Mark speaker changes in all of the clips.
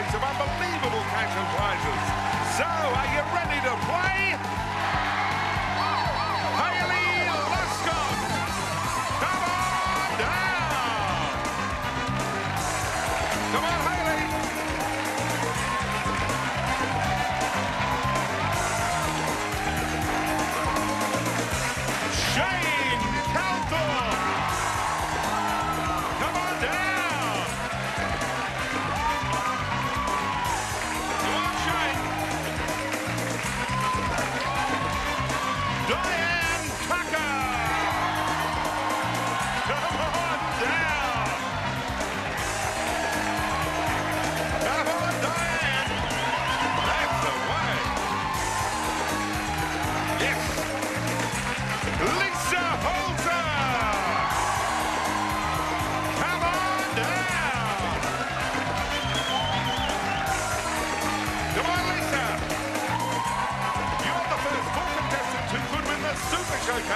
Speaker 1: of unbelievable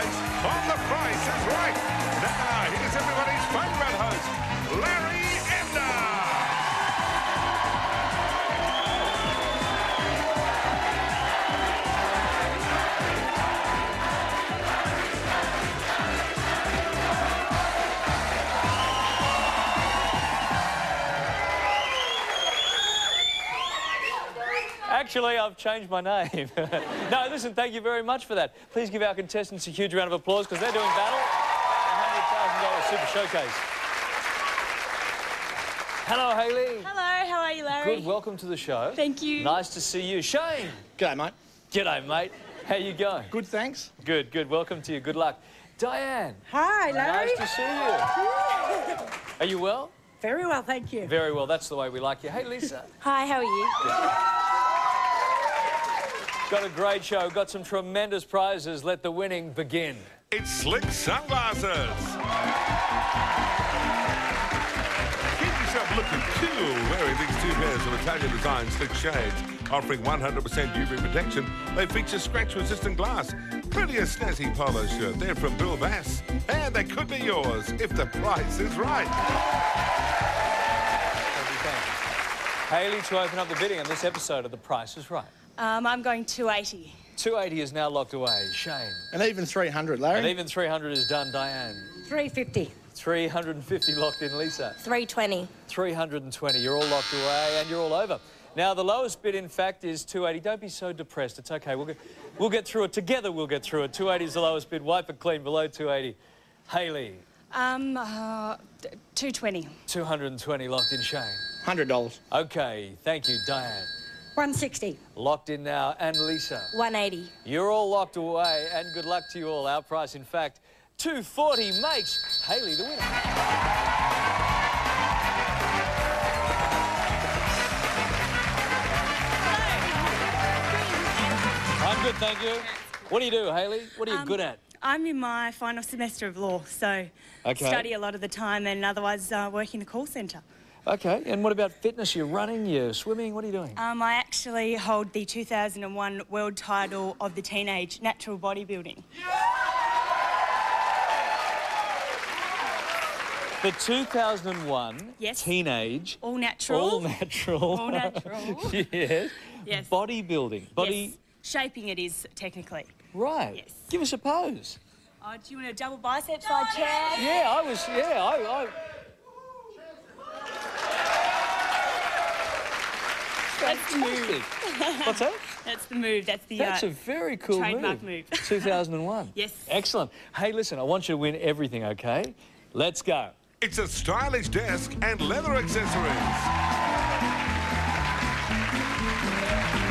Speaker 1: Showcase on The Price is Right. Now, here's everybody's favourite host, Larry
Speaker 2: Actually, I've changed my name. no, listen, thank you very much for that. Please give our contestants a huge round of applause because they're doing battle. $100,000 Super Showcase. Hello, Hayley.
Speaker 3: Hello, how are you, Larry?
Speaker 2: Good, welcome to the show.
Speaker 3: Thank you.
Speaker 2: Nice to see you. Shane.
Speaker 4: G'day, mate.
Speaker 2: G'day, mate. How you going?
Speaker 4: Good, thanks.
Speaker 2: Good, good. Welcome to you. Good luck. Diane.
Speaker 5: Hi, Larry.
Speaker 2: Nice to see you. Are you well?
Speaker 5: Very well, thank you.
Speaker 2: Very well. That's the way we like you. Hey, Lisa.
Speaker 3: Hi, how are you?
Speaker 2: Got a great show. Got some tremendous prizes. Let the winning begin.
Speaker 1: It's Slick Sunglasses. Keep yourself looking cool wearing these two pairs of Italian design slick shades. Offering 100% UV protection, they feature scratch-resistant glass. Pretty a snazzy polo shirt. They're from Bill Bass. And they could be yours if the price is right.
Speaker 2: Haley to open up the bidding on this episode of The Price is Right.
Speaker 3: Um, I'm going 280.
Speaker 2: 280 is now locked away. Shane.
Speaker 4: And even 300, Larry.
Speaker 2: And even 300 is done. Diane.
Speaker 5: 350.
Speaker 2: 350 locked in. Lisa.
Speaker 3: 320.
Speaker 2: 320. You're all locked away and you're all over. Now, the lowest bid, in fact, is 280. Don't be so depressed. It's okay. We'll get, we'll get through it. Together, we'll get through it. 280 is the lowest bid. Wipe it clean below 280. Haley.
Speaker 3: Um, uh, 220.
Speaker 2: 220 locked in. Shane.
Speaker 4: $100.
Speaker 2: Okay. Thank you, Diane.
Speaker 5: 160.
Speaker 2: Locked in now. And Lisa.
Speaker 3: 180.
Speaker 2: You're all locked away, and good luck to you all. Our price, in fact, 240 makes Haley the winner. I'm good, thank you. What do you do, Haley? What are you
Speaker 3: Um,
Speaker 2: good at?
Speaker 3: I'm in my final semester of law, so
Speaker 2: Okay.
Speaker 3: study a lot of the time and otherwise uh, work in the call centre.
Speaker 2: Okay, and what about fitness? You're running, you're swimming, what are you doing?
Speaker 3: Um, I actually hold the 2001 world title of the teenage natural bodybuilding.
Speaker 2: The 2001
Speaker 3: Yes.
Speaker 2: teenage,
Speaker 3: All natural.
Speaker 2: all natural,
Speaker 3: All natural.
Speaker 2: yes,
Speaker 3: Yes.
Speaker 2: bodybuilding, body,
Speaker 3: Yes. Shaping it is technically.
Speaker 2: right.
Speaker 3: Yes.
Speaker 2: Give us a pose.
Speaker 3: Oh, do you want a double bicep side chair?
Speaker 2: Yeah, I was. Yeah, I. I
Speaker 3: That's the move.
Speaker 2: fantastic. What's that?
Speaker 3: That's the move. That's the.
Speaker 2: That's
Speaker 3: uh,
Speaker 2: a very cool
Speaker 3: trademark
Speaker 2: move.
Speaker 3: move.
Speaker 2: 2001.
Speaker 3: Yes.
Speaker 2: Excellent. Hey, listen, I want you to win everything. Okay, let's go.
Speaker 1: It's a stylish desk and leather accessories.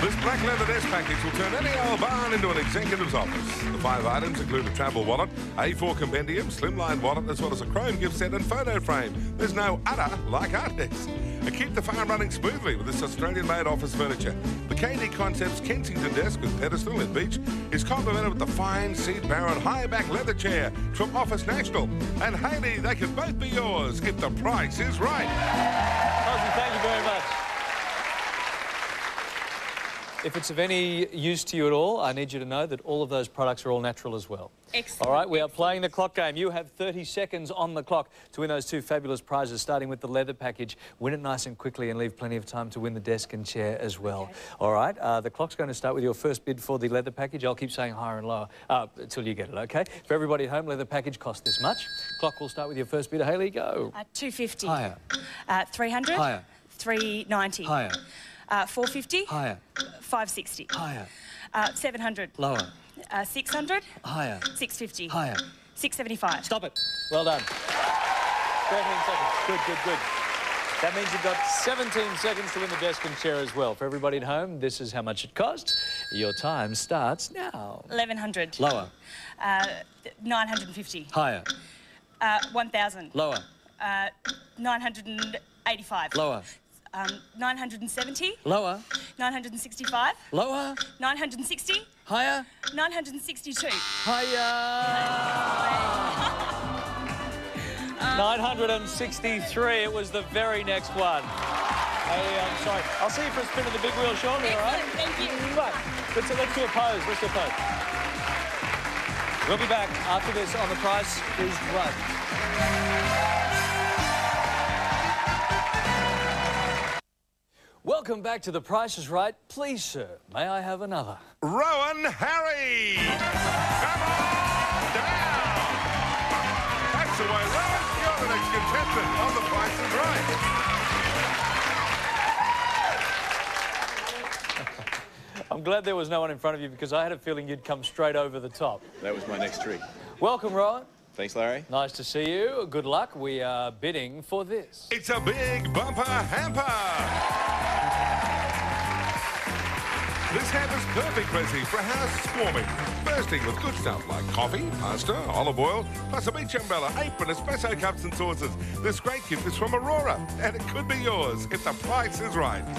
Speaker 1: This black leather desk package will turn any old barn into an executive's office. The five items include a travel wallet, A4 compendium, slimline wallet, as well as a chrome gift set and photo frame. There's no other like Artex. And keep the farm running smoothly with this Australian-made office furniture. The KD Concepts Kensington desk with pedestal and beach is complemented with the fine seat barrel high back leather chair from Office National. And Haley, they can both be yours if the price is right.
Speaker 2: Cozzy, thank you very much. If it's of any use to you at all, I need you to know that all of those products are all natural as well.
Speaker 3: Excellent.
Speaker 2: All right, we are playing the clock game. You have 30 seconds on the clock to win those two fabulous prizes, starting with the leather package. Win it nice and quickly and leave plenty of time to win the desk and chair as well. All right, uh, the clock's going to start with your first bid for the leather package. I'll keep saying higher and lower uh, until you get it, okay? For everybody at home, leather package costs this much. Clock will start with your first bid. Haley, go.
Speaker 3: Uh, 250.
Speaker 2: Higher.
Speaker 3: Uh, 300.
Speaker 2: Higher.
Speaker 3: 390.
Speaker 2: Higher.
Speaker 3: Uh, 450.
Speaker 2: Higher.
Speaker 3: 560.
Speaker 2: Higher.
Speaker 3: Uh, 700.
Speaker 2: Lower.
Speaker 3: Uh, 600.
Speaker 2: Higher.
Speaker 3: 650.
Speaker 2: Higher.
Speaker 3: 675.
Speaker 2: Stop it. Well done. 13 seconds. Good, good, good. That means you've got 17 seconds to win the desk and chair as well. For everybody at home, this is how much it costs. Your time starts now.
Speaker 3: 1100.
Speaker 2: Lower.
Speaker 3: Uh, 950.
Speaker 2: Higher.
Speaker 3: Uh, 1000.
Speaker 2: Lower.
Speaker 3: Uh, 985.
Speaker 2: Lower.
Speaker 3: Um, 970.
Speaker 2: Lower.
Speaker 3: 965.
Speaker 2: Lower.
Speaker 3: 960.
Speaker 2: Higher.
Speaker 3: 962.
Speaker 2: Higher. 963. It was the very next one. Hey, I'm sorry. I'll see you for a spin of the big wheel shortly, all right?
Speaker 3: Thank you.
Speaker 2: Right. Let's, let's do a pose. Let's do a pose. We'll be back after this on The Price is Right. Welcome back to The Price is Right. Please, sir, may I have another?
Speaker 1: Rowan Harry! Come on down! That's the way, Rowan. You're the next contestant on The Price is Right.
Speaker 2: I'm glad there was no one in front of you because I had a feeling you'd come straight over the top.
Speaker 6: That was my next trick.
Speaker 2: Welcome, Rowan.
Speaker 6: Thanks, Larry.
Speaker 2: Nice to see you. Good luck. We are bidding for this.
Speaker 1: It's a big bumper hamper. Perfect recipe for a house swarming, bursting with good stuff like coffee, pasta, olive oil, plus a beach umbrella, apron, espresso cups and saucers. This great gift is from Aurora, and it could be yours if the price is right.
Speaker 2: Rowan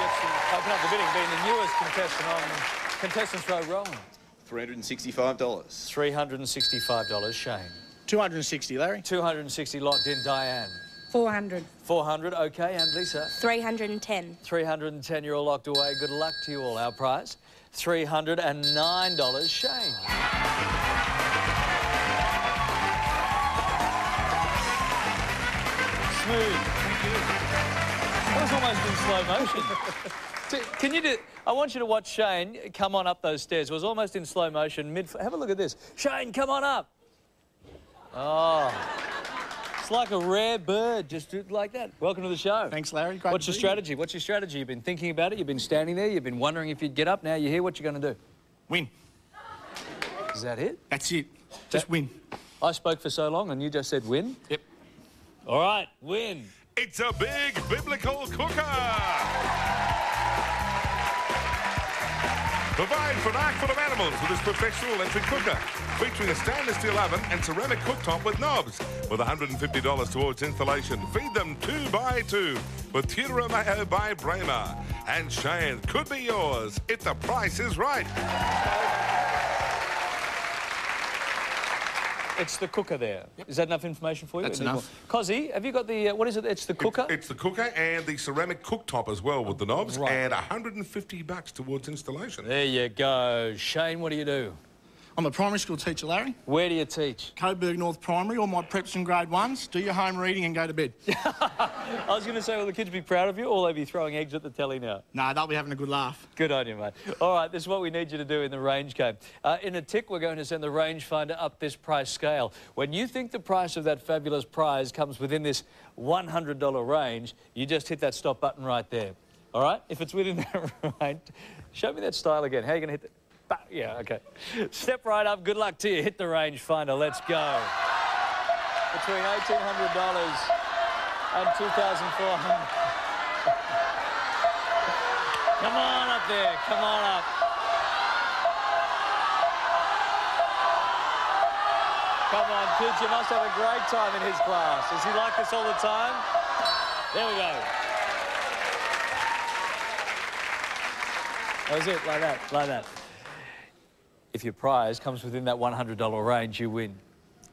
Speaker 2: gets to open up the bidding, being the newest contestant on Contestants Row. Rowan.
Speaker 6: $365.
Speaker 2: $365. Shane.
Speaker 4: 260, Larry.
Speaker 2: 260 locked in. Diane.
Speaker 5: 400.
Speaker 2: 400. Okay. And Lisa.
Speaker 3: 310.
Speaker 2: 310. You're all locked away. Good luck to you all. Our prize. $309. Shane. Smooth. Thank you. That was almost in slow motion. Can you do? I want you to watch Shane come on up those stairs. It was almost in slow motion. Mid. Have a look at this. Shane, come on up. Oh, it's like a rare bird, just like that. Welcome to the show.
Speaker 4: Thanks, Larry. Great
Speaker 2: What's your
Speaker 4: be here.
Speaker 2: strategy? What's your strategy? You've been thinking about it. You've been standing there. You've been wondering if you'd get up. Now you're here. What you going to do?
Speaker 4: Win.
Speaker 2: Is that it?
Speaker 4: That's it. Just
Speaker 2: That-
Speaker 4: win.
Speaker 2: I spoke for so long, and you just said win.
Speaker 4: Yep.
Speaker 2: All right, win.
Speaker 1: It's a big biblical cooker. Provide for an ark full of animals with this professional electric cooker, featuring a stainless steel oven and ceramic cooktop with knobs. With $150 towards installation, feed them two by two with Tudor Mayo by Bramer. And Shane could be yours if the price is right.
Speaker 2: It's the cooker there. Is that enough information for you?
Speaker 4: That's enough.
Speaker 2: Cozzy, have you got the, uh, what is it? It's the cooker?
Speaker 1: It's the cooker and the ceramic cooktop as well with the knobs,
Speaker 2: Right.
Speaker 1: and 150 bucks towards installation.
Speaker 2: there you go. Shane, what do you do?
Speaker 4: I'm a primary school teacher, Larry.
Speaker 2: Where do you teach?
Speaker 4: Coburg North Primary, all my preps and grade ones. Do your home reading and go to bed.
Speaker 2: I was going to say, will the kids be proud of you, or will they be throwing eggs at the telly now?
Speaker 4: nah, they'll be having a good laugh.
Speaker 2: Good on you, mate. All right, this is what we need you to do in the range game. Uh, in a tick, we're going to send the rangefinder up this price scale. When you think the price of that fabulous prize comes within this $100 range, you just hit that stop button right there. All right? If it's within that range, show me that style again. How are you going to hit the... Bah, Yeah, okay. Step right up. Good luck to you. Hit the rangefinder. Let's go. Between $1,800 and $2,400. Come on up there. Come on up. Come on, kids. You must have a great time in his class. Is he like this all the time? There we go. That was it, like that, like that. If your prize comes within that $100 range, you win.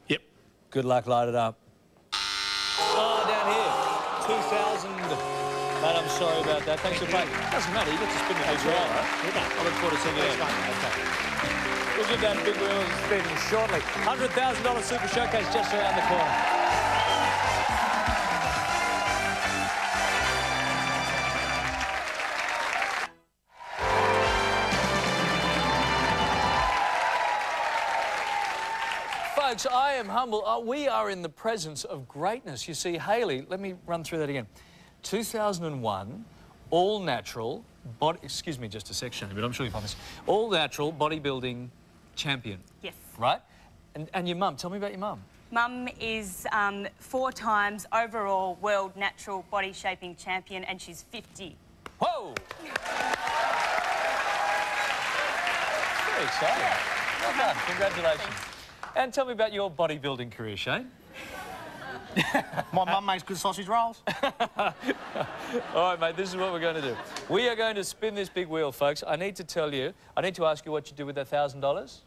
Speaker 4: Yep.
Speaker 2: Good luck, light it up. Oh, down here. 2,000. Mate, I'm sorry about that. Thanks for playing. Doesn't matter. You get to spin the big wheel, right? I look forward to seeing you then. Okay. We'll give that big wheel a spin shortly. $100,000 Super Showcase just around the corner. Folks, I am humble. Uh, we are in the presence of greatness. You see, Haley, let me run through that again. 2001, all natural, body, excuse me just a sec, Shane, but I'm sure you find this. All natural bodybuilding champion,
Speaker 3: Yes.
Speaker 2: right? And, and your mum, tell me about your mum.
Speaker 3: Mum is um, four times overall world natural body shaping champion, and she's 50.
Speaker 2: Whoa! Very exciting. Well done. Congratulations. And tell me about your bodybuilding career, Shane.
Speaker 4: My mum makes good sausage rolls.
Speaker 2: All right, mate, this is what we're going to do. We are going to spin this big wheel, folks. I need to tell you, I need to ask you what you do with that $1,000.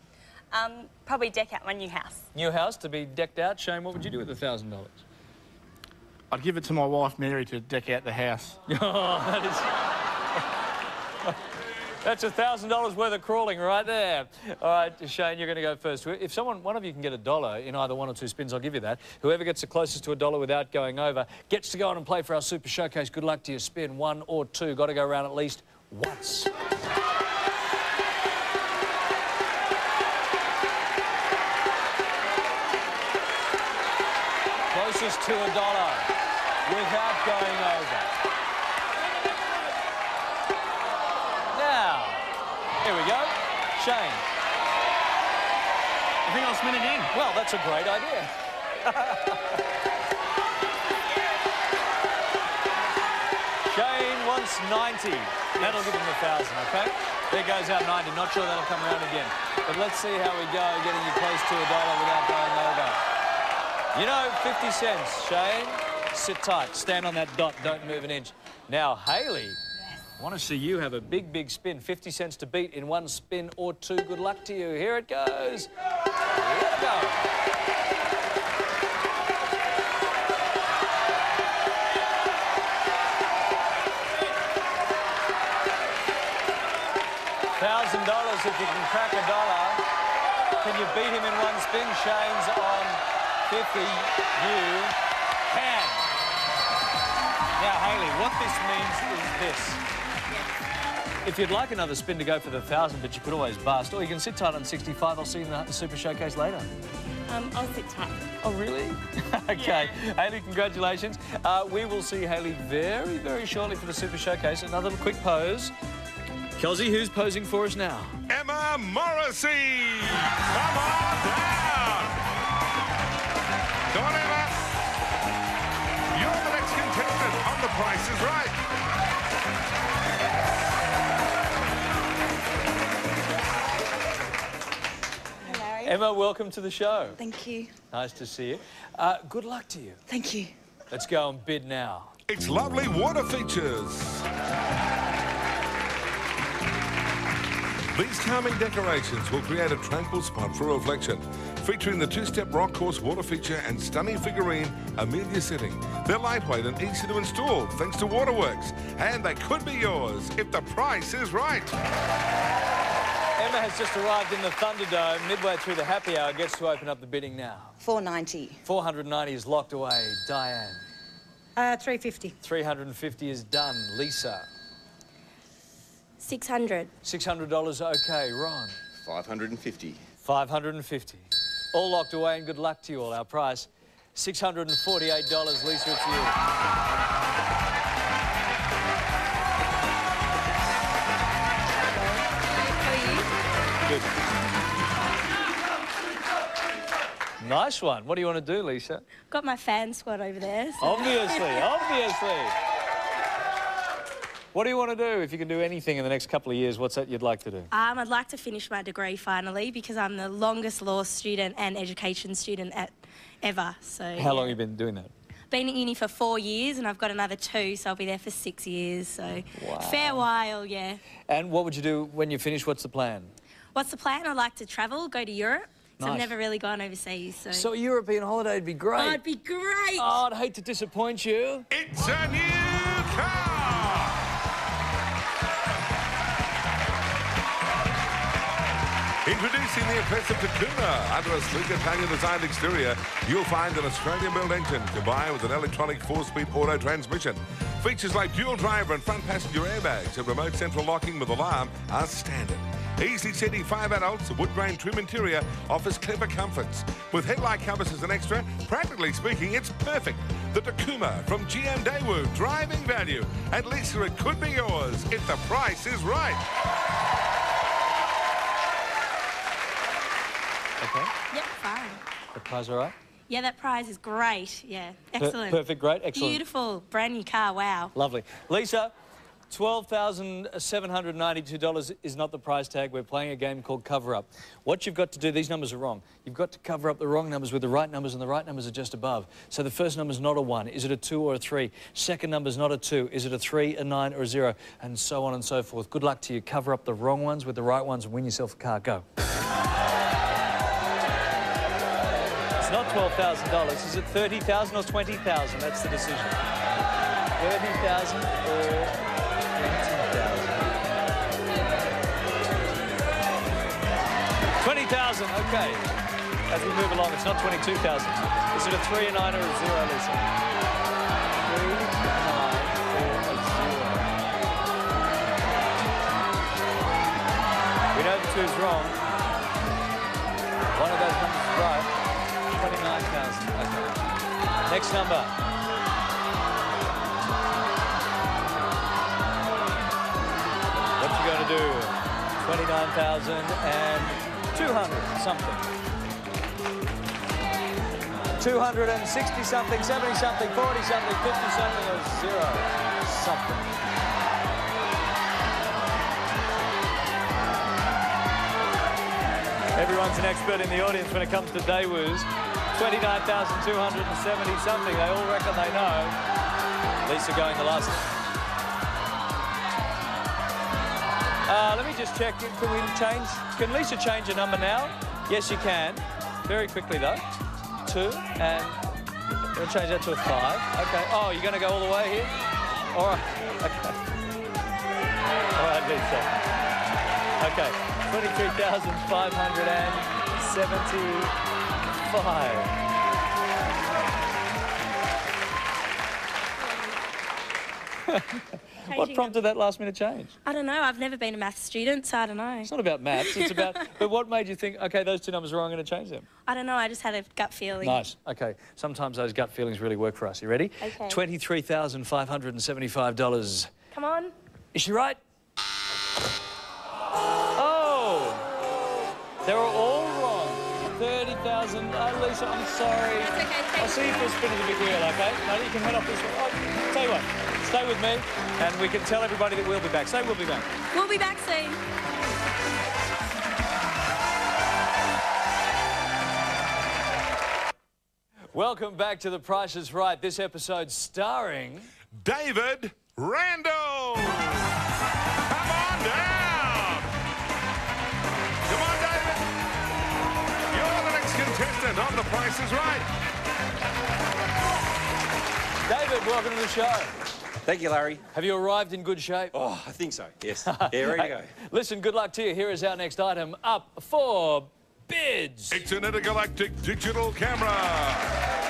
Speaker 3: Um, probably deck out my new house.
Speaker 2: New house to be decked out. Shane, what would you do with the $1,000?
Speaker 4: I'd give it to my wife Mary to deck out the house.
Speaker 2: Oh, that is... That's a thousand dollars worth of crawling right there. All right, Shane, you're going to go first. If someone, one of you can get a dollar in either one or two spins, I'll give you that. Whoever gets the closest to a dollar without going over gets to go on and play for our Super Showcase. Good luck to your Spin one or two. Got to go around at least once. Closest to a dollar without going over. Here we go. Shane.
Speaker 4: I think I'll spin again.
Speaker 2: Well, that's a great idea. Shane wants 90. That'll give him a thousand, okay? There goes our 90. Not sure that'll come around again. But let's see how we go, getting you close to a dollar without going over. You know, 50 cents, Shane. Sit tight. Stand on that dot. Don't move an inch. Now, Haley, want to see you have a big, big spin. 50 cents to beat in one spin or two. Good luck to you. Here it goes. Let it go. Thousand dollars if you can crack a dollar. Can you beat him in one spin? Shane's on 50. You can. Now, Haley, what this means is this. If you'd like another spin to go for the thousand, but you could always bust, or you can sit tight on 65. I'll see you in the Super Showcase later.
Speaker 3: Um, I'll sit tight.
Speaker 2: Oh, really? okay. Haley, congratulations. Uh, we will see Haley very, very shortly for the Super Showcase. Another quick pose. Kelsey, who's posing for us now?
Speaker 1: Emma Morrissey! Come on down! Come on, Emma! You're the next contestant on The Price is Right.
Speaker 2: Emma, welcome to the show.
Speaker 3: Thank you.
Speaker 2: Nice to see you. Uh, good luck to you.
Speaker 3: Thank you.
Speaker 2: Let's go and bid now.
Speaker 1: It's lovely water features. These calming decorations will create a tranquil spot for reflection, featuring the two-step rock course water feature and stunning figurine Amelia setting. They're lightweight and easy to install thanks to Waterworks, and they could be yours if the price is right.
Speaker 2: Emma has just arrived in the Thunderdome. Midway through the happy hour, gets to open up the bidding now.
Speaker 5: 490.
Speaker 2: 490 is locked away. Diane.
Speaker 5: Uh, 350.
Speaker 2: 350 is done. Lisa.
Speaker 3: 600.
Speaker 2: $600 okay. Ron.
Speaker 6: 550.
Speaker 2: 550. All locked away and good luck to you all. Our price, $648. Lisa, it's you. Nice one. What do you want to do, Lisa?
Speaker 3: Got my fan squad over there. so-
Speaker 2: Obviously, obviously. What do you want to do if you can do anything in the next couple of years? What's that you'd like to do?
Speaker 3: Um, I'd like to finish my degree finally because I'm the longest law student and education student at ever. So
Speaker 2: How long have you been doing that?
Speaker 3: been at uni for four years and I've got another two, so I'll be there for six years. So fair while, yeah.
Speaker 2: And what would you do when you finish? What's the plan?
Speaker 3: What's the plan? I'd like to travel, go to Europe. So I've never really gone overseas. So,
Speaker 2: So a European holiday would be great.
Speaker 3: oh, it'd be great.
Speaker 2: Oh, I'd hate to disappoint you.
Speaker 1: It's a new car! Introducing the impressive Tacuma. Under a sleek Italian designed exterior, you'll find an Australian built engine combined with an electronic four speed auto transmission. Features like dual driver and front passenger airbags and remote central locking with alarm are standard. Easy seating five adults, wood grain trim interior offers clever comforts. With headlight covers as an extra, practically speaking, it's perfect. The Tacuma from GM Daewoo, driving value. At least it could be yours if the price is right.
Speaker 2: Okay.
Speaker 3: Yep, fine.
Speaker 2: The prize all right?
Speaker 3: Yeah, that prize is great. Yeah, excellent.
Speaker 2: perfect, great, excellent.
Speaker 3: Beautiful, brand new car. Wow.
Speaker 2: Lovely. Lisa, $12,792 is not the price tag. We're playing a game called Cover Up. What you've got to do, these numbers are wrong. You've got to cover up the wrong numbers with the right numbers, and the right numbers are just above. So the first number's not a 1. Is it a 2 or a 3? Second number's not a 2. Is it a 3, a 9, or a 0? And so on and so forth. Good luck to you. Cover up the wrong ones with the right ones and win yourself a car. Go. It's not $12,000. Is it 30000 or 20000 That's the decision. 30000 or 20,000. 20,000, okay. As we move along, it's not 22,000. Is it a 3, a 9 or a 0, Lisa? 3, 9 or 0. We know the 2 is wrong. One of those numbers is right. 29,000, okay. Next number. What you gonna do? 29,000 and 200 something. 260 something, 70 something, 40 something, 50 something, or zero something. Everyone's an expert in the audience when it comes to Daewoo's. 29,270 something. They all reckon they know. Lisa going the last. Uh, let me just check. Can we change? Can Lisa change a number now? Yes, you can. Very quickly, though. Two, and we'll change that to a five. Okay. Oh, you're going to go all the way here? All right. Okay. All right, Lisa. Okay. 23,575. What prompted that last minute change?
Speaker 3: I don't know. I've never been a maths student, so I don't know.
Speaker 2: It's not about maths, it's about. But what made you think, okay, those two numbers are wrong, I'm going to change them?
Speaker 3: I don't know. I just had a gut feeling.
Speaker 2: Nice. Okay. Sometimes those gut feelings really work for us. You ready?
Speaker 3: Okay.
Speaker 2: $23,575.
Speaker 3: Come on.
Speaker 2: Is she right? Oh! They were all. 30,000. Oh, uh, Lisa, I'm sorry.
Speaker 3: That's okay,
Speaker 2: I'll see you for a spin of the big wheel, okay? No, you can head off this way. Oh, tell you what, stay with me, and we can tell everybody that we'll be back. Say we'll be back.
Speaker 3: We'll be back soon.
Speaker 2: Welcome back to The Price is Right. This episode starring...
Speaker 1: David Randall. Contestant on The Price is Right.
Speaker 2: David, welcome to the show.
Speaker 6: Thank you, Larry.
Speaker 2: Have you arrived in good shape?
Speaker 6: Oh, I think so. Yes. Yeah, ready to go.
Speaker 2: Listen, good luck to you. Here is our next item up for bids.
Speaker 1: It's an intergalactic digital camera.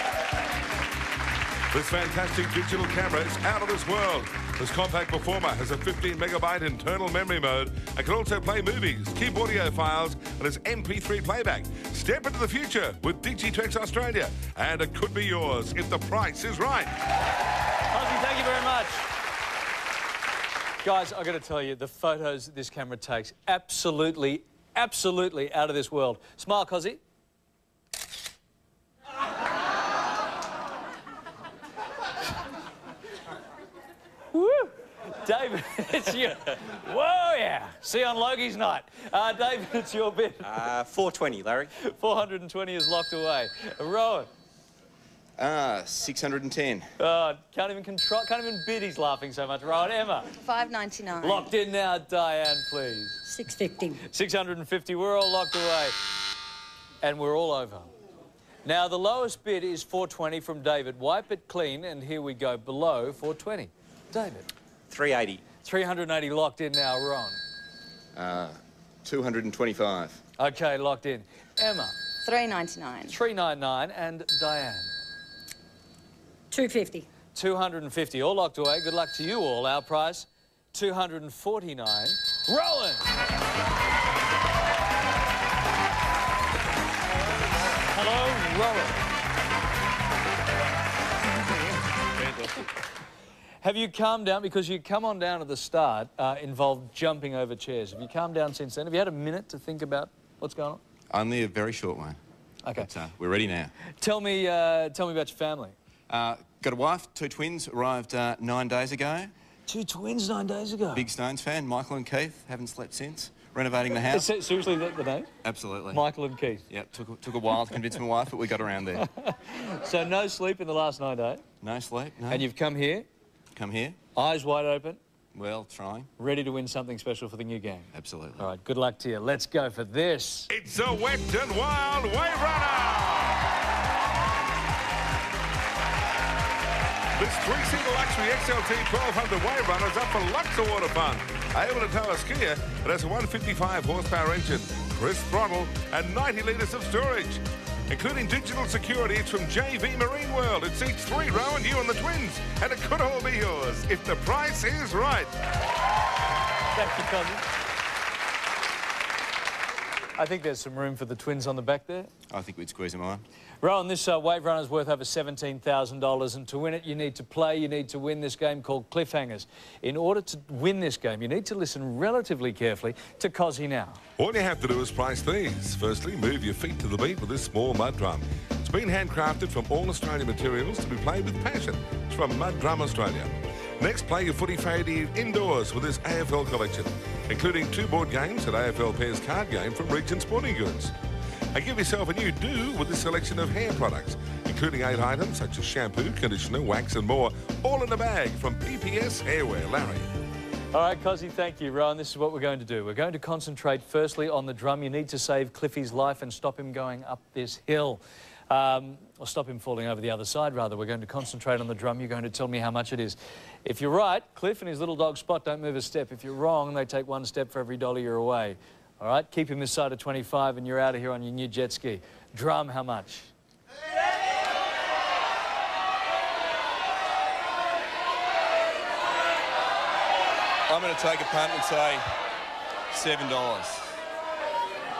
Speaker 1: This fantastic digital camera is out of this world. This compact performer has a 15 megabyte internal memory mode and can also play movies, keep audio files, and has MP3 playback. Step into the future with Digitrex Australia, and it could be yours if the price is right.
Speaker 2: Cozzy, thank you very much. Guys, I've got to tell you, the photos this camera takes, absolutely, absolutely out of this world. Smile, Cozzy. David, it's you. Whoa, yeah. See you on Logie's night. Uh, David, it's your bid.
Speaker 6: Uh, 420, Larry.
Speaker 2: 420 is locked away. Rowan,
Speaker 6: Ah, 610.
Speaker 2: Oh, can't even control, can't even bid. He's laughing so much. Rowan, Emma,
Speaker 5: 599.
Speaker 2: locked in now. Diane, please.
Speaker 5: 650.
Speaker 2: 650. We're all locked away. And we're all over. Now, the lowest bid is 420 from David. Wipe it clean, and here we go below 420. David.
Speaker 6: 380.
Speaker 2: 380 locked in now, Ron.
Speaker 6: Uh, 225.
Speaker 2: Okay, locked in. Emma,
Speaker 5: 399.
Speaker 2: 399 and Diane.
Speaker 5: 250.
Speaker 2: 250, all locked away. Good luck to you all. Our price, 249. Rowan! Hello, Rowan. Have you calmed down? Because you come on down at the start uh, involved jumping over chairs. Have you calmed down since then? Have you had a minute to think about what's going on?
Speaker 7: Only a very short one.
Speaker 2: Okay.
Speaker 7: But, uh, we're ready now.
Speaker 2: Tell me, uh, tell me about your family.
Speaker 7: Uh, got a wife, two twins, arrived uh, nine days ago.
Speaker 2: Two twins nine days ago.
Speaker 7: Big Stones fan, Michael and Keith. Haven't slept since. Renovating the house.
Speaker 2: Is seriously the, the name?
Speaker 7: Absolutely.
Speaker 2: Michael and Keith.
Speaker 7: Yep, took, a- took a while to convince my wife, but we got around there.
Speaker 2: So no sleep in the last nine days.
Speaker 7: No sleep, no.
Speaker 2: And you've come here,
Speaker 7: come here?
Speaker 2: eyes wide open,
Speaker 7: Well, trying.
Speaker 2: ready to win something special for the new game.
Speaker 7: Absolutely.
Speaker 2: All right, good luck to you. Let's go for this.
Speaker 1: It's a wet and wild wave runner. This three-seater luxury XLT 1200 wave runner is up for lots of Water Fun. Able to tow a skier, it has a 155 horsepower engine, crisp throttle, and 90 litres of storage. Including digital security, it's from JV Marine World. It seats three row and you and the twins, and it could all be yours if the price is right.
Speaker 2: Thank you, cousin. I think there's some room for the twins on the back there.
Speaker 7: I think we'd squeeze them on.
Speaker 2: Rowan, this uh, wave runner's worth over $17,000, and to win it, you need to play, you need to win this game called Cliffhangers. In order to win this game, you need to listen relatively carefully to Cozzy now.
Speaker 1: All you have to do is price these. Firstly, move your feet to the beat with this small mud drum. It's been handcrafted from all Australian materials to be played with passion. It's from Mud Drum Australia. Next, play your footy faddy indoors with this AFL collection, including two board games and AFL Pairs card game from Regent Sporting Goods. And give yourself a new do with this selection of hair products, including eight items such as shampoo, conditioner, wax and more, all in a bag from PPS Hairwear. Larry.
Speaker 2: All right, Cozzy, thank you. Rowan, this is what we're going to do. We're going to concentrate firstly on the drum. You need to save Cliffy's life and stop him going up this hill. Um, or stop him falling over the other side, rather. We're going to concentrate on the drum. You're going to tell me how much it is. If you're right, Cliff and his little dog Spot don't move a step. If you're wrong, they take one step for every dollar you're away. All right, keep him this side of 25 and you're out of here on your new jet ski. Drum, how much?
Speaker 7: I'm going to take a punt and say $7.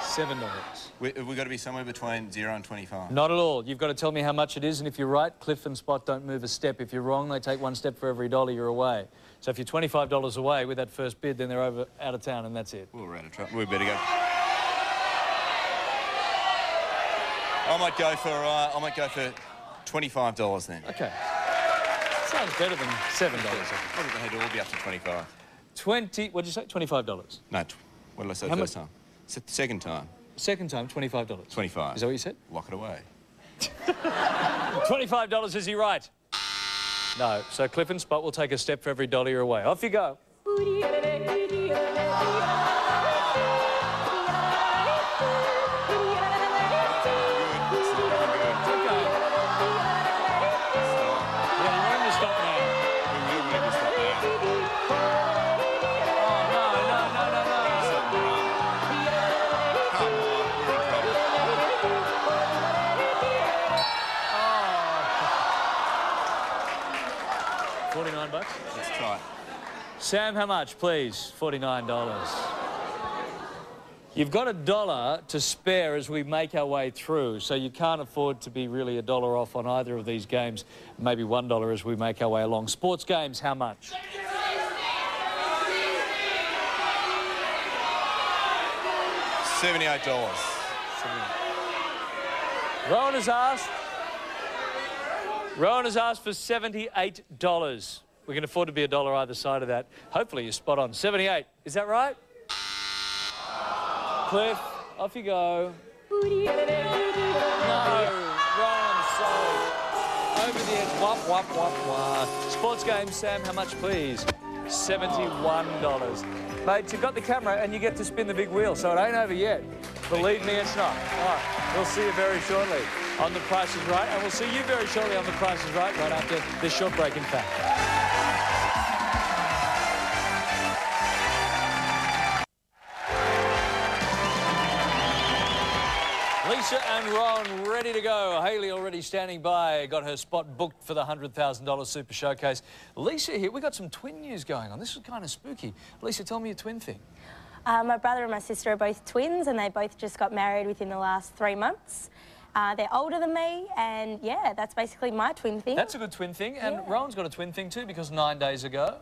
Speaker 2: Seven dollars.
Speaker 7: We, we've got to be somewhere between 0 and 25.
Speaker 2: Not at all. You've got to tell me how much it is, and if you're right, Cliff and Spot don't move a step. If you're wrong, they take one step for every dollar you're away. So if you're $25 away with that first bid, then they're over out of town, and that's it.
Speaker 7: Well, we're out of trouble. We better go. I might go for, uh, I might go for $25 then.
Speaker 2: Okay. Sounds better than $7.
Speaker 7: I think they had all be up to 25.
Speaker 2: 20, What did you say? $25.
Speaker 7: No, what did I say
Speaker 2: How
Speaker 7: first
Speaker 2: much-
Speaker 7: time? Se- second time,
Speaker 2: Second time, $25.
Speaker 7: 25.
Speaker 2: Is that what you said?
Speaker 7: Lock it away.
Speaker 2: $25, is he right? No. So Cliff and Spot will take a step for every dollar you're away. Off you go. Sam, how much, please? $49. You've got a dollar to spare as we make our way through, so you can't afford to be really a dollar off on either of these games. Maybe one dollar as we make our way along. Sports games, how much?
Speaker 7: $78.
Speaker 2: Rowan has asked. Rowan has asked for $78. We can afford to be a dollar either side of that. Hopefully you're spot on. 78. Is that right? Cliff, off you go. No, Rowan, sorry. Over the edge. Wop, wop, wop, wop. Sports game, Sam, how much, please? $71. Mate, you've got the camera and you get to spin the big wheel, so it ain't over yet. Believe me, it's not. All right, we'll see you very shortly on The Price is Right, and we'll see you very shortly on The Price is Right right after this short break, in fact. Lisa and Ron ready to go. Haley already standing by, got her spot booked for the $100,000 Super Showcase. Lisa here, we got some twin news going on. This is kind of spooky. Lisa, tell me your twin thing.
Speaker 3: Uh, my brother and my sister are both twins, and they both just got married within the last three months. Uh, they're older than me, and yeah, that's basically my twin thing.
Speaker 2: That's a good twin thing. And
Speaker 3: Yeah.
Speaker 2: Rowan's got a twin thing too because nine days ago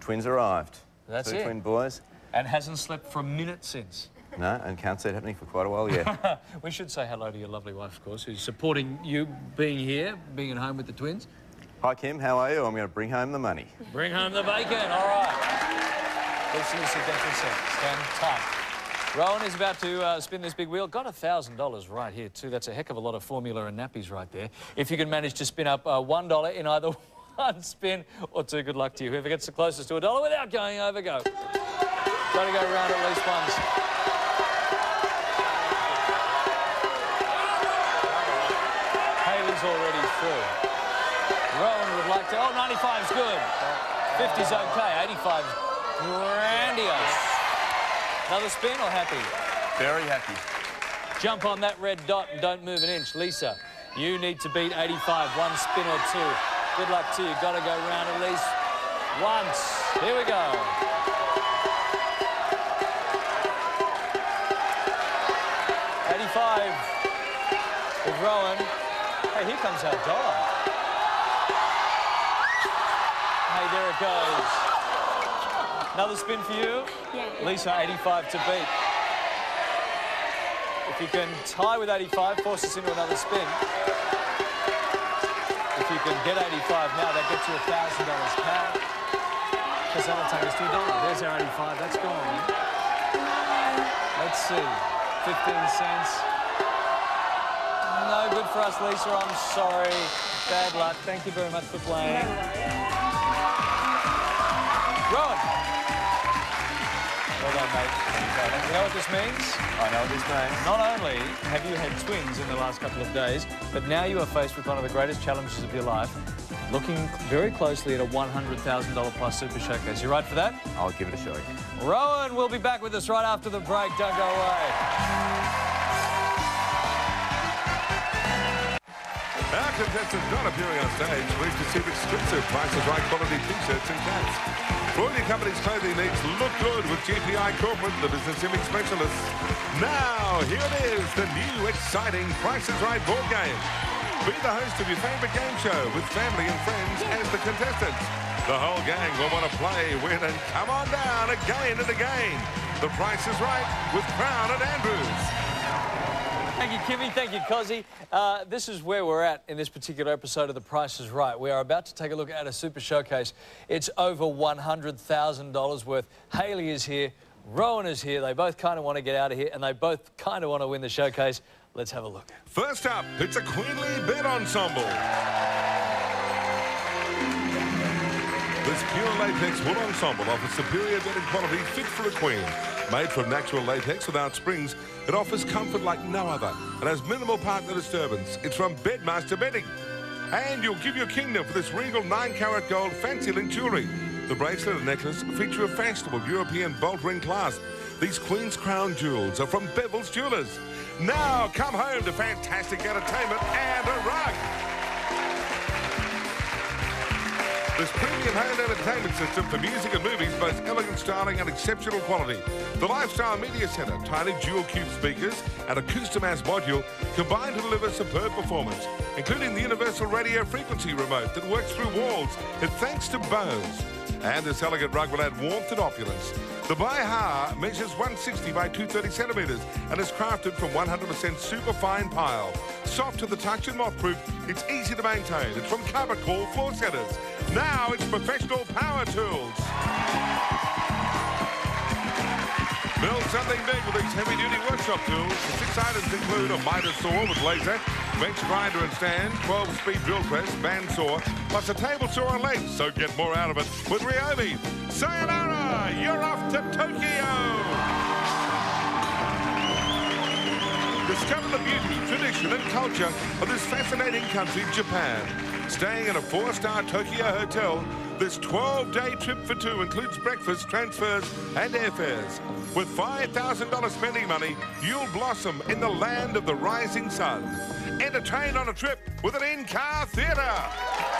Speaker 7: Twins arrived.
Speaker 2: That's
Speaker 7: Two
Speaker 2: it.
Speaker 7: twin boys.
Speaker 2: and hasn't slept for a minute since.
Speaker 7: No, and can't see it happening for quite a while yet.
Speaker 2: We should say hello to your lovely wife, of course, who's supporting you being here, being at home with the twins.
Speaker 7: Hi, Kim. How are you? I'm going to bring home the money.
Speaker 2: Bring home the bacon, all right. Listen to some dental set. Stand tight. Rowan is about to uh, spin this big wheel. Got $1,000 right here, too. That's a heck of a lot of formula and nappies right there. If you can manage to spin up uh, $1 in either one spin or two, good luck to you. Whoever gets the closest to a dollar without going over, go. Got to go around at least once. Haley's already through. Rowan would like to... Oh, 95's good. 50's okay. 85's grandiose. Another spin or happy?
Speaker 7: Very happy.
Speaker 2: Jump on that red dot and don't move an inch. Lisa, you need to beat 85. One spin or two. Good luck to you. Got to go round at least once. Here we go. Eighty-five with Rowan. Hey, here comes our dollar. Hey, there it goes. Another spin for you.
Speaker 3: Yeah.
Speaker 2: Lisa, 85 to beat. If you can tie with 85, force us into another spin. If you can get 85 now, that gets you a $1,000 cash. Because that'll take us to a dollar. There's our 85, that's gone. Let's see, 15 cents. No good for us, Lisa, I'm sorry. Bad luck. Thank you very much for playing. Rowan. Well done, mate. You know what this means?
Speaker 7: I know what this means.
Speaker 2: Not only have you had twins in the last couple of days, but now you are faced with one of the greatest challenges of your life, looking very closely at a $100,000 plus Super Showcase. You right for that?
Speaker 7: I'll give it a shot.
Speaker 2: Rowan will be back with us right after the break. Don't go away.
Speaker 1: Our contestants not appearing on stage please receive exclusive Prices Right quality t-shirts and caps. Your company's clothing needs, look good with GPI Corporate, the business image specialists. Now, here it is, the new exciting Prices Right board game. Be the host of your favourite game show with family and friends as the contestants. The whole gang will want to play, win and come on down again and again. The Price is Right with Crown and Andrews.
Speaker 2: Thank you, Kimmy. Thank you, Cozzy. Uh, this is where we're at in this particular episode of The Price is Right. We are about to take a look at a super showcase. It's over $100,000 worth. Haley is here. Rowan is here. They both kind of want to get out of here, and they both kind of want to win the showcase. Let's have a look.
Speaker 1: First up, it's a Queenly Bed Ensemble. This pure latex wool ensemble offers superior bedding quality fit for a queen. Made from natural latex without springs, it offers comfort like no other and has minimal partner disturbance. It's from Bedmaster Bedding. And you'll give your kingdom for this regal 9 carat gold fancy link jewellery. The bracelet and necklace feature a fashionable European bolt ring clasp. These Queen's Crown jewels are from Bevel's Jewelers. Now come home to fantastic entertainment and a rug. This premium home entertainment system for music and movies boasts elegant styling and exceptional quality. The Lifestyle Media Centre, tiny dual cube speakers and a Acoustimass module combine to deliver superb performance, including the universal radio frequency remote that works through walls and thanks to Bose. And this elegant rug will add warmth and opulence. The Baiha measures 160 by 230 centimetres and is crafted from 100% superfine pile. Soft to the touch and moth-proof, it's easy to maintain. It's from Call Floor Setters. Now it's professional power tools. Build something big with these heavy-duty workshop tools. The six items include a miter saw with laser, bench grinder and stand, 12-speed drill press, band saw, plus a table saw and lathe. So get more out of it with Ryobi. Sayonara! You're off to Tokyo! Discover the beauty, tradition and culture of this fascinating country, Japan. Staying in a four-star Tokyo hotel, this 12-day trip for two includes breakfast, transfers and airfares. With $5,000 spending money, you'll blossom in the land of the rising sun. Entertain on a trip with an in-car theatre.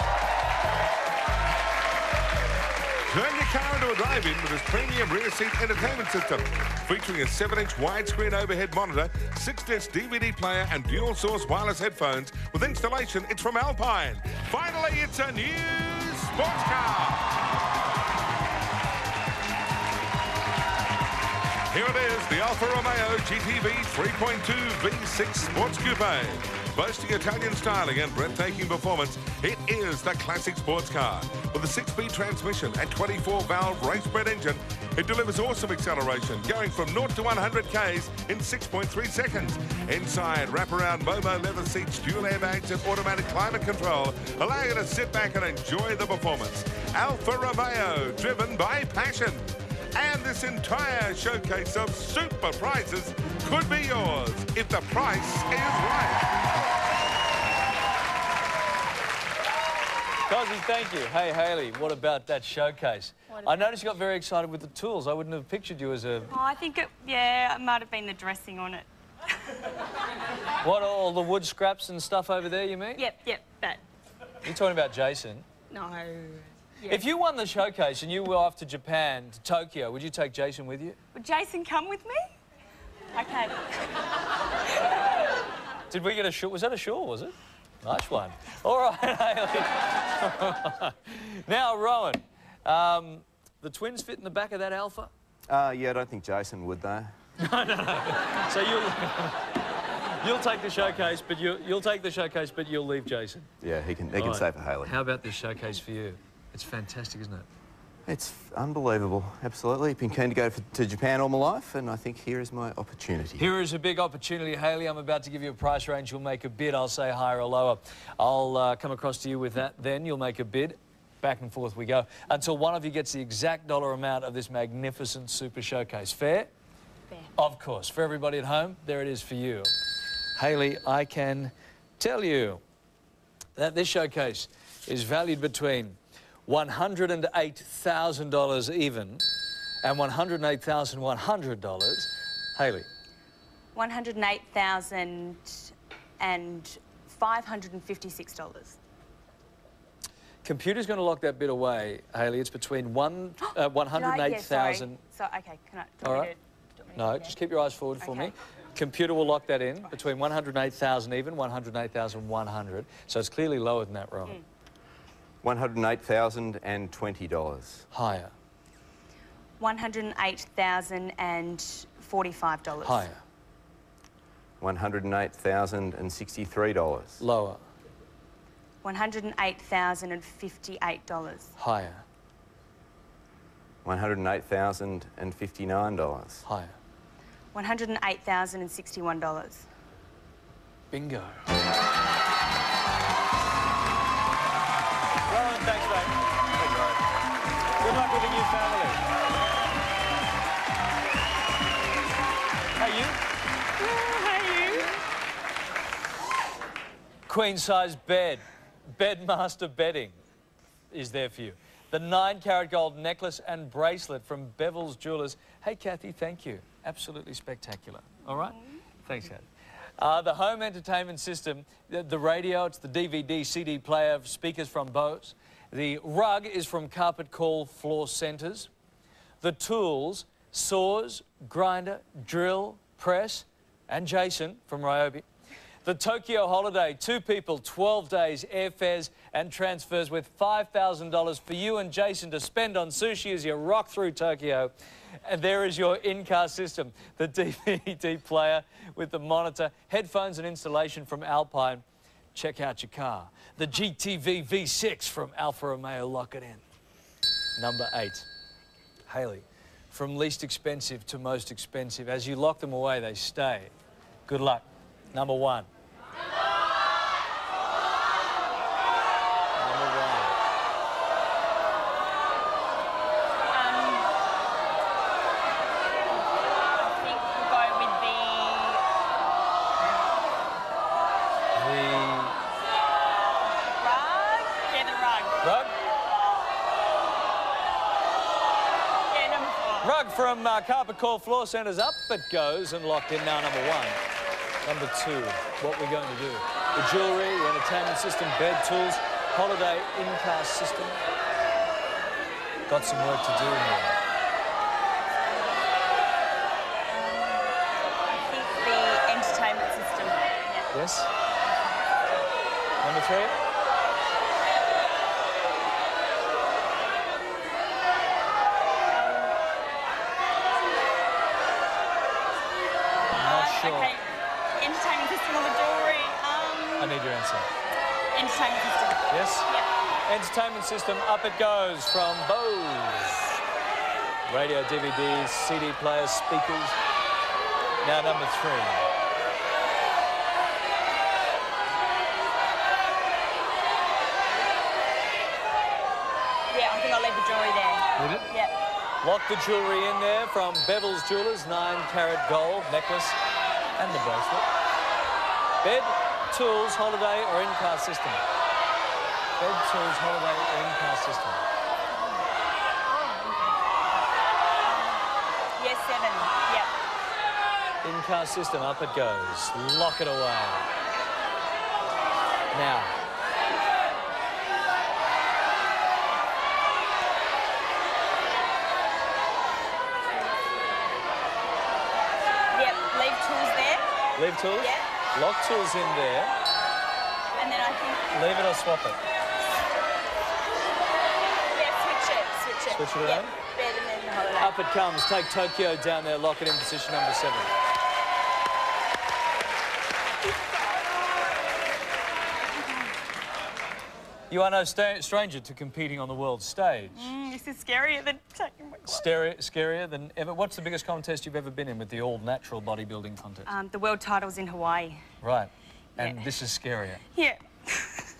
Speaker 1: Turn your car into a drive-in with this premium rear seat entertainment system, featuring a 7-inch widescreen overhead monitor, 6-disc DVD player, and dual-source wireless headphones. With installation, it's from Alpine. Finally, it's a new sports car. Here it is, the Alfa Romeo GTV 3.2 V6 Sports Coupe. Boasting Italian styling and breathtaking performance, it is the classic sports car. With a six-speed transmission and 24-valve race-bred engine, it delivers awesome acceleration, going from 0 to 100 Ks in 6.3 seconds. Inside, wraparound Momo leather seats, dual airbags and automatic climate control allow you to sit back and enjoy the performance. Alfa Romeo, driven by passion. And this entire showcase of super prizes could be yours if the price is right.
Speaker 2: Thank you. Hey, Haley, what about that showcase? I noticed you got very excited with the tools. I wouldn't have pictured you as a...
Speaker 8: Oh, I think it, yeah, it might have been the dressing on it.
Speaker 2: What, all the wood scraps and stuff over there, you mean?
Speaker 8: Yep, yep, that.
Speaker 2: You're talking about Jason.
Speaker 8: No.
Speaker 2: If you won the showcase and you were off to Japan, to Tokyo, would you take Jason with you?
Speaker 8: Would Jason come with me? Okay.
Speaker 2: Did we get a shawl? Was that a shawl, was it? Nice one. All right, Haley. now, Rowan, um, the twins fit in the back of that Alfa?
Speaker 9: Uh, yeah, I don't think Jason would, though. No, no, no.
Speaker 2: So you'll... You'll take the showcase, but you, you'll take the showcase, but you'll leave Jason.
Speaker 9: Yeah, he can, he can
Speaker 2: Right.
Speaker 9: stay for Haley.
Speaker 2: How about this showcase for you? It's fantastic, isn't it?
Speaker 9: It's unbelievable, absolutely. Been keen to go for, to Japan all my life, and I think here is my opportunity.
Speaker 2: Here is a big opportunity, Haley. I'm about to give you a price range. You'll make a bid. I'll say higher or lower. I'll uh, come across to you with that. Then you'll make a bid. Back and forth we go until one of you gets the exact dollar amount of this magnificent super showcase. Fair?
Speaker 8: Fair.
Speaker 2: Of course. For everybody at home, there it is for you. Haley, I can tell you that this showcase is valued between $108,000 even and $108,100. Haley,
Speaker 8: 108,000 and $556.
Speaker 2: computer's going to lock that bit away, Haley. It's between one, uh,
Speaker 8: Did I? Yeah, sorry.
Speaker 2: 108,000.
Speaker 8: So, okay, can I...
Speaker 2: All right.
Speaker 8: to- do you want me to
Speaker 2: No, just keep your eyes forward for me. Computer will lock that in between 108,000 even, 108,100. So it's clearly lower than that, Rowan.
Speaker 9: $108,020.
Speaker 2: Higher,
Speaker 8: $108,045.
Speaker 2: higher,
Speaker 9: $108,063.
Speaker 2: lower,
Speaker 8: $108,058.
Speaker 2: higher,
Speaker 9: $108,059.
Speaker 2: higher.
Speaker 8: $108,061.
Speaker 2: Bingo. Good luck with the new family. Hey, you? Queen size bed. Bedmaster bedding is there for you. The nine carat gold necklace and bracelet from Beville's Jewelers. Hey, Kathy, thank you. Absolutely spectacular. All right? Thanks, Kathy. Uh, the home entertainment system, the, the radio, it's the DVD, CD player, speakers from Bose. The rug is from Carpet Call Floor Centres. The tools, saws, grinder, drill, press, and Jason from Ryobi. The Tokyo holiday, two people, 12 days, airfares and transfers with $5,000 for you and Jason to spend on sushi as you rock through Tokyo. And there is your in-car system, the DVD player with the monitor, headphones and installation from Alpine. Check out your car. The GTV V6 from Alfa Romeo, lock it in. Number eight. Haley, from least expensive to most expensive. As you lock them away, they stay. Good luck. Number one. System, uh, carpet call floor centres up it goes and locked in now number one. Number two, what we're going to do. The jewellery, the entertainment system, bed tools, holiday in-car system. Got some work to do here.
Speaker 8: I think the entertainment system. Yeah.
Speaker 2: Yes? Number three? Not sure.
Speaker 8: Okay. Entertainment system or the jewellery.
Speaker 2: I
Speaker 8: Um,
Speaker 2: need your answer.
Speaker 8: Entertainment system.
Speaker 2: Yes?
Speaker 8: Yep.
Speaker 2: Entertainment system, up it goes from Bose. Radio, DVDs, CD players, speakers. Now number three.
Speaker 8: Yeah, I think I'll leave the jewellery there.
Speaker 2: Did it?
Speaker 8: Yep.
Speaker 2: Lock the jewellery in there from Beville's Jewelers, nine carat gold necklace and the bracelet. Bed, tools, holiday or in-car system. Bed, tools, holiday or in-car system.
Speaker 8: Yes, seven. Yep.
Speaker 2: In-car system, up it goes. Lock it away. Now,
Speaker 8: Yep. Leave tools there.
Speaker 2: leave tools.
Speaker 8: Yeah.
Speaker 2: Lock tools in there.
Speaker 8: And then I think,
Speaker 2: Leave it or swap it.
Speaker 8: yeah, switch it. Switch it.
Speaker 2: Switch it around?
Speaker 8: Bed and then the holiday.
Speaker 2: Up it comes. Take Tokyo down there. Lock it in position number seven. You are no stranger to competing on the world stage.
Speaker 8: Mm, this is scarier than taking my clothes.
Speaker 2: Scary, scarier than ever. What's the biggest contest you've ever been in with the all-natural bodybuilding contest?
Speaker 8: Um, the world title's in Hawaii.
Speaker 2: right. And
Speaker 8: yeah.
Speaker 2: this is scarier.
Speaker 8: Yeah. this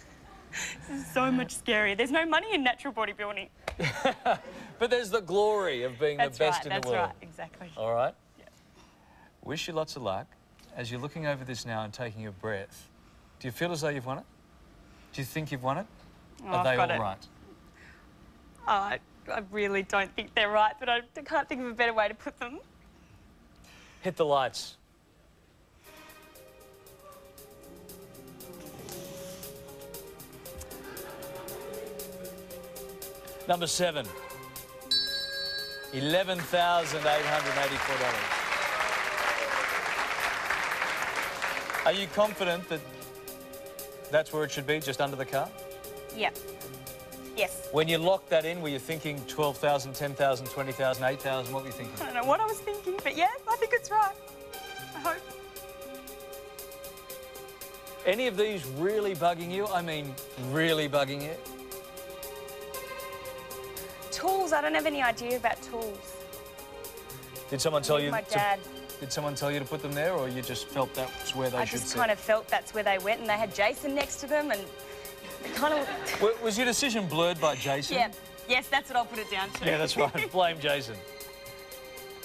Speaker 8: is so much scarier. There's no money in natural bodybuilding.
Speaker 2: But there's the glory of being
Speaker 8: That's
Speaker 2: the best
Speaker 8: right.
Speaker 2: in the world.
Speaker 8: That's right. Exactly.
Speaker 2: All right? Wish you lots of luck. As you're looking over this now and taking a breath, do you feel as though you've won it? Do you think you've won it?
Speaker 8: Oh,
Speaker 2: Are
Speaker 8: I've
Speaker 2: they all right?
Speaker 8: it. Oh, I, really don't think they're right, but I can't think of a better way to put them.
Speaker 2: Hit the lights. Number seven. $11,884. Are you confident that that's where it should be, just under the car?
Speaker 8: Yep. Yes.
Speaker 2: When you locked that in, were you thinking 12,000, 10,000, 20,000, 8,000? What were you thinking?
Speaker 8: I don't know what I was thinking, but yeah, I think it's right. I hope.
Speaker 2: Any of these really bugging you? I mean, really bugging you?
Speaker 8: Tools, I don't have any idea about tools.
Speaker 2: Did someone tell you?
Speaker 8: my
Speaker 2: to-
Speaker 8: dad.
Speaker 2: did someone tell you to put them there, or you just felt that's where they
Speaker 8: I
Speaker 2: should
Speaker 8: just
Speaker 2: sit?
Speaker 8: kind of felt that's where they went, and they had Jason next to them, and kind of.
Speaker 2: Was your decision blurred by Jason?
Speaker 8: Yeah. Yes, that's what I'll put it down to.
Speaker 2: Yeah, that's right. Blame Jason.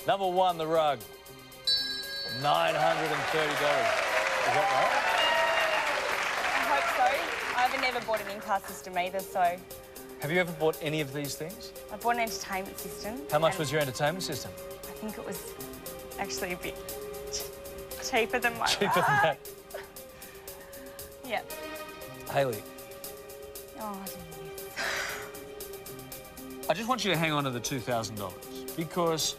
Speaker 2: Number one, the rug. Nine hundred and thirty dollars. Is that right?
Speaker 8: I hope so. I've never bought an in-car system either, so?
Speaker 2: Have you ever bought any of these things?
Speaker 8: I bought an entertainment system.
Speaker 2: How much was your entertainment system?
Speaker 8: I think it was actually a bit cheaper than my
Speaker 2: Cheaper than that.
Speaker 8: Yeah.
Speaker 2: Haley,
Speaker 8: Oh, I
Speaker 2: just want you to hang on to the $2,000 because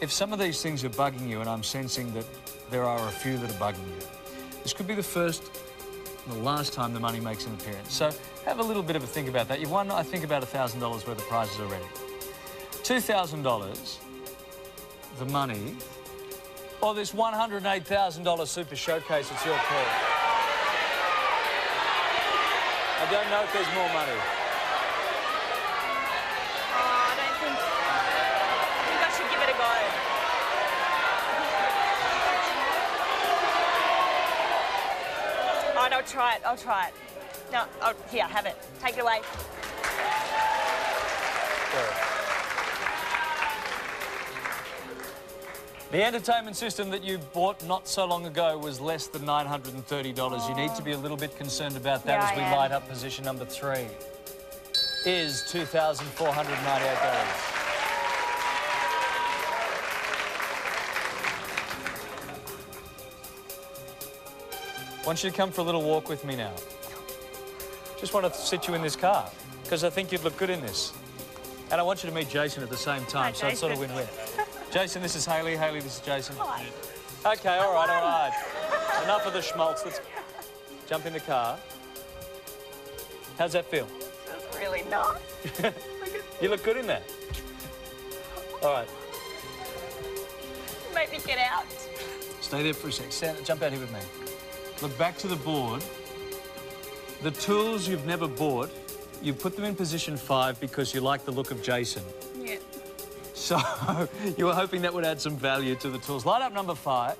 Speaker 2: if some of these things are bugging you, and I'm sensing that there are a few that are bugging you, this could be the first and the last time the money makes an appearance. So have a little bit of a think about that. You've won, I think, about $1,000 worth of prizes already. $2,000, the money, or this $108,000 super showcase, it's your call. I don't know if there's more money.
Speaker 8: Oh, I don't think. I think I should give it a go. All right, I'll try it. I'll try it. No, oh, here, have it. Take it away.
Speaker 2: The entertainment system that you bought not so long ago was less than $930. Oh. You need to be a little bit concerned about that
Speaker 8: yeah,
Speaker 2: as we light up position number three. Is $2,498. I want you to come for a little walk with me now. Just want to sit you in this car because I think you'd look good in this. And I want you to meet Jason at the same time,
Speaker 8: Hi,
Speaker 2: so Jason. it's sort of win-win. Jason, this is Haley. Haley, this is Jason.
Speaker 8: Hi.
Speaker 2: Okay, all right, all right. Enough of the schmaltz. Let's jump in the car. How's that feel?
Speaker 8: That's really nice.
Speaker 2: You look good in that. All right,
Speaker 8: Make me get out.
Speaker 2: stay there for a sec. Stand, jump out here with me. Look back to the board. The tools you've never bought, you put them in position five because you like the look of Jason.
Speaker 8: Yeah.
Speaker 2: So you were hoping that would add some value to the tools. Light up number five.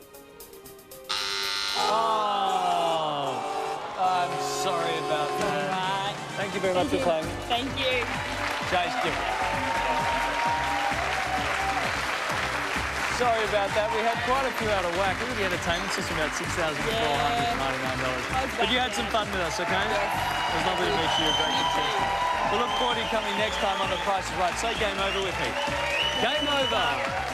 Speaker 2: Oh, I'm sorry about that.
Speaker 8: Right.
Speaker 2: Thank you very much for playing.
Speaker 8: Thank you.
Speaker 2: Sorry about that. We had quite a few out of whack. Look at the entertainment system, about $6,499. But you had some fun with us, okay? It was lovely to meet you. Great contestant. We'll look forward to you coming next time on The Price is Right. Say game over with me. Game over.